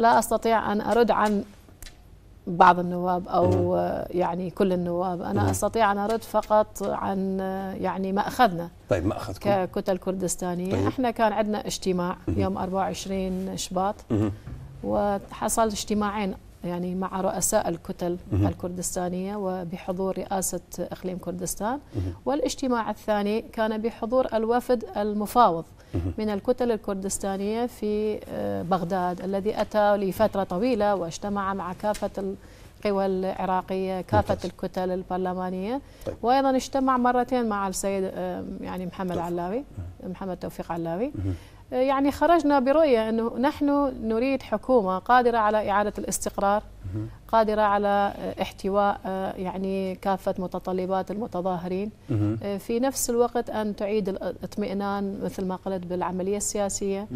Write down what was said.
لا أستطيع أن أرد عن بعض النواب أو يعني كل النواب أنا. أستطيع أن أرد فقط عن يعني ما اخذنا طيب ما اخذكم ككتل كردستانية طيب. إحنا كان عندنا اجتماع. يوم 24 شباط. وحصل اجتماعين يعني مع رؤساء الكتل مهم. الكردستانية وبحضور رئاسة إقليم كردستان. والاجتماع الثاني كان بحضور الوفد المفاوض. من الكتل الكردستانية في آه، بغداد الذي أتى لفترة طويلة واجتمع مع كافة القوى العراقية كافة ممتاز. الكتل البرلمانية طيب. وأيضا اجتمع مرتين مع السيد آه، يعني محمد. علاوي محمد توفيق علاوي يعني خرجنا برؤية أنه نحن نريد حكومة قادرة على إعادة الاستقرار. قادرة على آه، احتواء آه، يعني كافة متطلبات المتظاهرين مهم. في نفس الوقت أن تعيد الاطمئنان مثل ما قلت بالعملية السياسية.